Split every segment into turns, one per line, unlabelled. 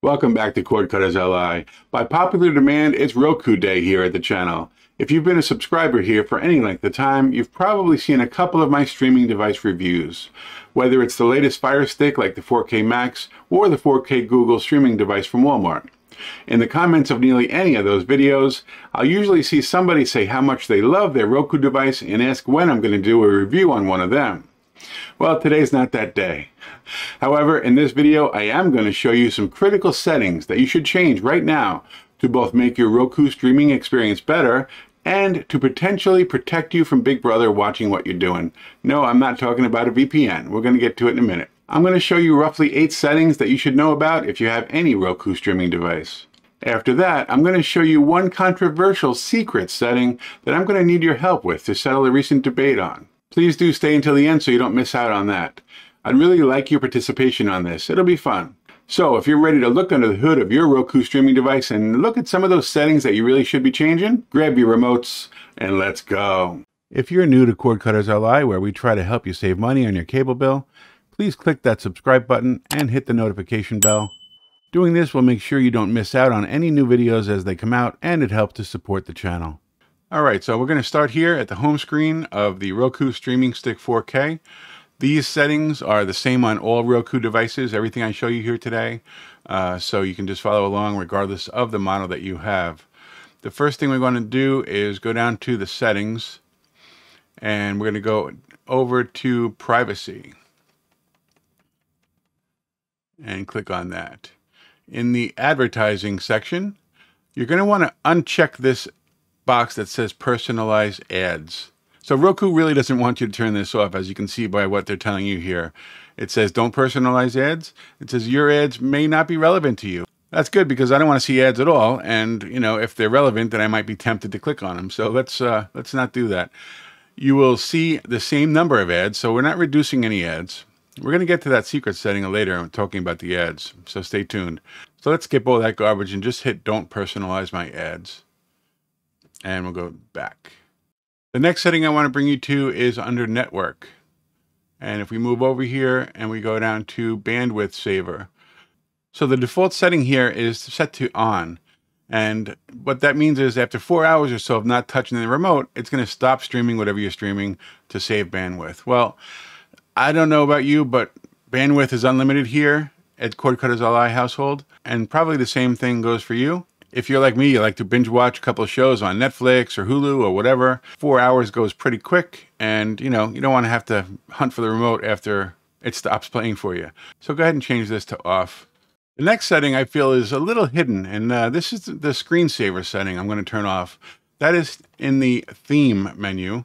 Welcome back to Cord Cutters LI. By popular demand, it's Roku Day here at the channel. If you've been a subscriber here for any length of time, you've probably seen a couple of my streaming device reviews. Whether it's the latest Fire Stick like the 4K Max or the 4K Google streaming device from Walmart. In the comments of nearly any of those videos, I'll usually see somebody say how much they love their Roku device and ask when I'm going to do a review on one of them. Well, today's not that day. However, in this video, I am going to show you some critical settings that you should change right now to both make your Roku streaming experience better and to potentially protect you from Big Brother watching what you're doing. No, I'm not talking about a VPN. We're going to get to it in a minute. I'm going to show you roughly eight settings that you should know about if you have any Roku streaming device. After that, I'm going to show you one controversial secret setting that I'm going to need your help with to settle a recent debate on. Please do stay until the end so you don't miss out on that. I'd really like your participation on this. It'll be fun. So if you're ready to look under the hood of your Roku streaming device and look at some of those settings that you really should be changing, grab your remotes and let's go. If you're new to Cord Cutters LI, where we try to help you save money on your cable bill, please click that subscribe button and hit the notification bell. Doing this will make sure you don't miss out on any new videos as they come out and it helps to support the channel. All right, so we're going to start here at the home screen of the Roku Streaming Stick 4K. These settings are the same on all Roku devices, everything I show you here today. Uh, so you can just follow along regardless of the model that you have. The first thing we're going to do is go down to the settings and we're going to go over to privacy and click on that. In the advertising section, you're going to want to uncheck this box that says personalized ads. So Roku really doesn't want you to turn this off, as you can see by what they're telling you here. It says don't personalize ads. It says your ads may not be relevant to you. That's good because I don't want to see ads at all, and you know if they're relevant, then I might be tempted to click on them. So let's uh, let's not do that. You will see the same number of ads, so we're not reducing any ads. We're going to get to that secret setting later. I'm talking about the ads, so stay tuned. So let's skip all that garbage and just hit don't personalize my ads and we'll go back. The next setting I want to bring you to is under network. And if we move over here and we go down to bandwidth saver. So the default setting here is set to on. And what that means is after four hours or so of not touching the remote, it's going to stop streaming whatever you're streaming to save bandwidth. Well, I don't know about you, but bandwidth is unlimited here at Cord Cutters LI household. And probably the same thing goes for you if you're like me, you like to binge watch a couple of shows on Netflix or Hulu or whatever, four hours goes pretty quick. And, you know, you don't want to have to hunt for the remote after it stops playing for you. So go ahead and change this to off. The next setting I feel is a little hidden, and uh, this is the screensaver setting I'm going to turn off. That is in the theme menu.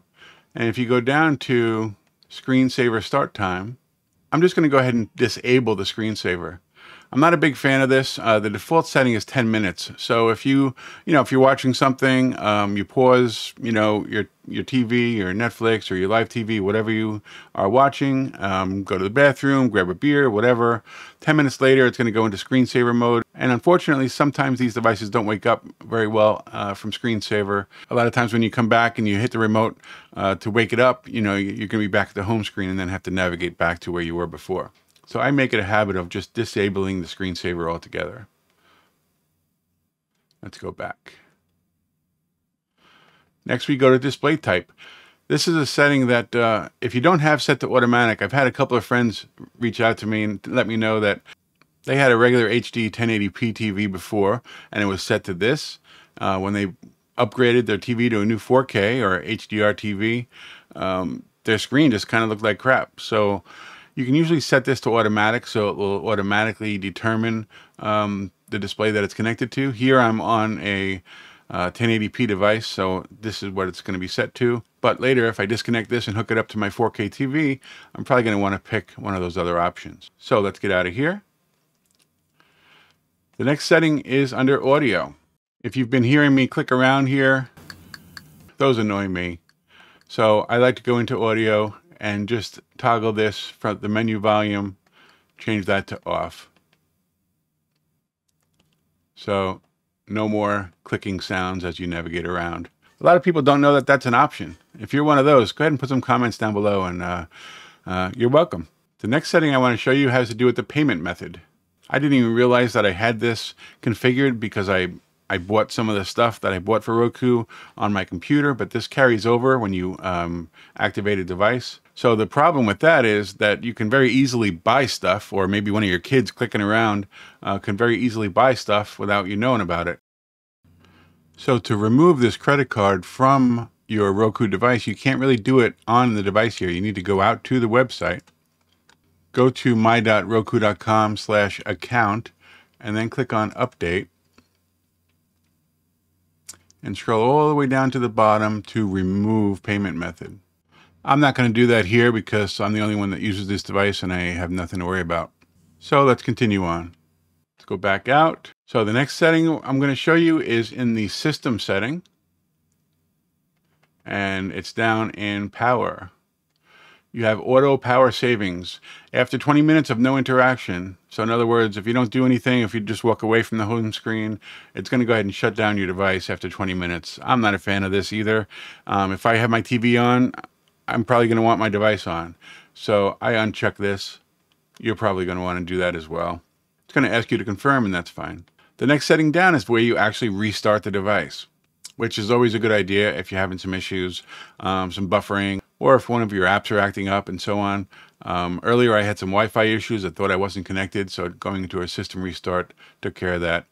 And if you go down to screensaver start time, I'm just going to go ahead and disable the screensaver. I'm not a big fan of this. Uh, the default setting is 10 minutes. So if you, you know, if you're watching something, um, you pause, you know, your your TV, your Netflix, or your live TV, whatever you are watching, um, go to the bathroom, grab a beer, whatever. 10 minutes later, it's going to go into screensaver mode. And unfortunately, sometimes these devices don't wake up very well uh, from screensaver. A lot of times when you come back and you hit the remote uh, to wake it up, you know, you're going to be back at the home screen and then have to navigate back to where you were before. So I make it a habit of just disabling the screensaver altogether. Let's go back. Next, we go to display type. This is a setting that uh, if you don't have set to automatic, I've had a couple of friends reach out to me and let me know that they had a regular HD 1080p TV before and it was set to this. Uh, when they upgraded their TV to a new 4K or HDR TV, um, their screen just kind of looked like crap. So you can usually set this to automatic, so it will automatically determine um, the display that it's connected to. Here I'm on a uh, 1080p device, so this is what it's going to be set to. But later, if I disconnect this and hook it up to my 4K TV, I'm probably going to want to pick one of those other options. So let's get out of here. The next setting is under audio. If you've been hearing me click around here, those annoy me. So I like to go into audio and just toggle this from the menu volume, change that to off. So no more clicking sounds as you navigate around. A lot of people don't know that that's an option. If you're one of those, go ahead and put some comments down below and uh, uh, you're welcome. The next setting I want to show you has to do with the payment method. I didn't even realize that I had this configured because I I bought some of the stuff that I bought for Roku on my computer, but this carries over when you um, activate a device. So the problem with that is that you can very easily buy stuff, or maybe one of your kids clicking around uh, can very easily buy stuff without you knowing about it. So to remove this credit card from your Roku device, you can't really do it on the device here. You need to go out to the website, go to my.roku.com slash account, and then click on update and scroll all the way down to the bottom to remove payment method. I'm not going to do that here because I'm the only one that uses this device and I have nothing to worry about. So let's continue on. Let's go back out. So the next setting I'm going to show you is in the system setting and it's down in power. You have auto power savings after 20 minutes of no interaction. So in other words, if you don't do anything, if you just walk away from the home screen, it's going to go ahead and shut down your device after 20 minutes. I'm not a fan of this either. Um, if I have my TV on, I'm probably going to want my device on. So I uncheck this. You're probably going to want to do that as well. It's going to ask you to confirm and that's fine. The next setting down is where you actually restart the device, which is always a good idea if you're having some issues, um, some buffering, or if one of your apps are acting up and so on. Um, earlier, I had some Wi-Fi issues. I thought I wasn't connected, so going into a system restart took care of that.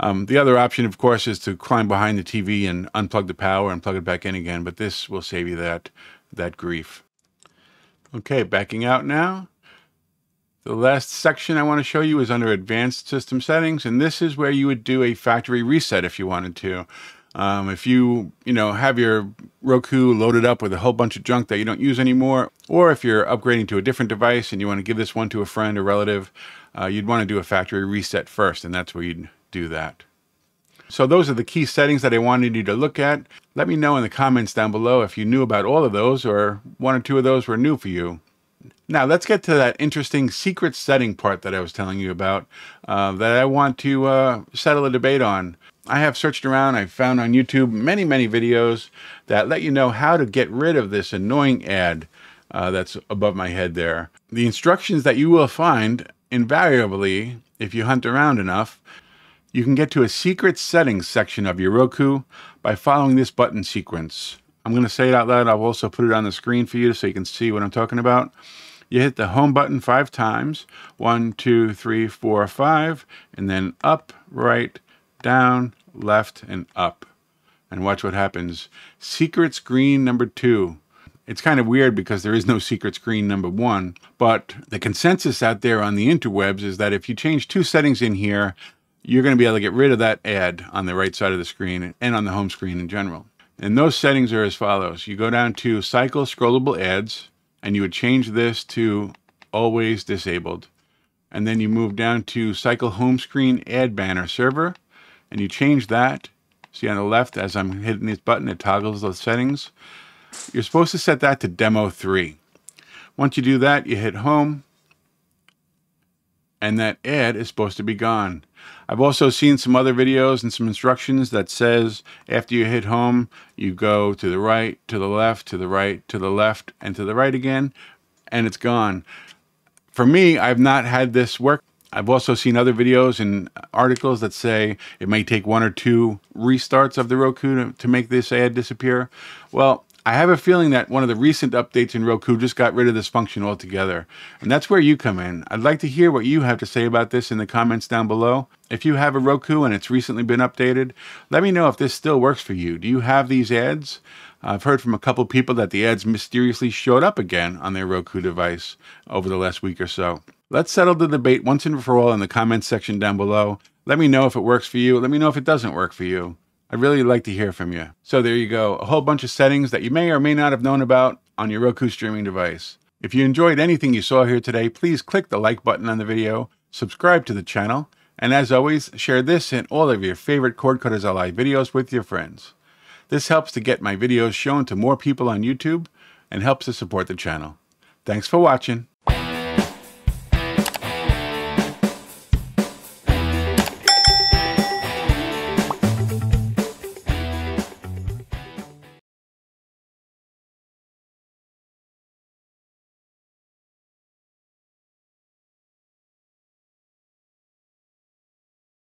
Um, the other option, of course, is to climb behind the TV and unplug the power and plug it back in again, but this will save you that, that grief. Okay, backing out now. The last section I want to show you is under Advanced System Settings, and this is where you would do a factory reset if you wanted to. Um, if you, you know, have your Roku loaded up with a whole bunch of junk that you don't use anymore, or if you're upgrading to a different device and you want to give this one to a friend or relative, uh, you'd want to do a factory reset first, and that's where you'd do that. So those are the key settings that I wanted you to look at. Let me know in the comments down below if you knew about all of those or one or two of those were new for you. Now let's get to that interesting secret setting part that I was telling you about uh, that I want to uh, settle a debate on. I have searched around, I've found on YouTube many, many videos that let you know how to get rid of this annoying ad uh, that's above my head there. The instructions that you will find invariably, if you hunt around enough, you can get to a secret settings section of your Roku by following this button sequence. I'm going to say it out loud. I'll also put it on the screen for you so you can see what I'm talking about. You hit the home button five times. One, two, three, four, five. And then up, right, down, left, and up. And watch what happens. Secret screen number two. It's kind of weird because there is no secret screen number one, but the consensus out there on the interwebs is that if you change two settings in here, you're going to be able to get rid of that ad on the right side of the screen and on the home screen in general. And those settings are as follows. You go down to cycle scrollable ads and you would change this to always disabled. And then you move down to cycle home screen ad banner server and you change that. See on the left, as I'm hitting this button, it toggles those settings. You're supposed to set that to demo 3. Once you do that, you hit home, and that ad is supposed to be gone. I've also seen some other videos and some instructions that says after you hit home, you go to the right, to the left, to the right, to the left, and to the right again, and it's gone. For me, I've not had this work I've also seen other videos and articles that say it may take one or two restarts of the Roku to, to make this ad disappear. Well, I have a feeling that one of the recent updates in Roku just got rid of this function altogether. And that's where you come in. I'd like to hear what you have to say about this in the comments down below. If you have a Roku and it's recently been updated, let me know if this still works for you. Do you have these ads? I've heard from a couple people that the ads mysteriously showed up again on their Roku device over the last week or so. Let's settle the debate once and for all in the comments section down below. Let me know if it works for you. Let me know if it doesn't work for you. I'd really like to hear from you. So there you go, a whole bunch of settings that you may or may not have known about on your Roku streaming device. If you enjoyed anything you saw here today, please click the like button on the video, subscribe to the channel, and as always, share this and all of your favorite Cord Cutters LI videos with your friends. This helps to get my videos shown to more people on YouTube and helps to support the channel. Thanks for watching.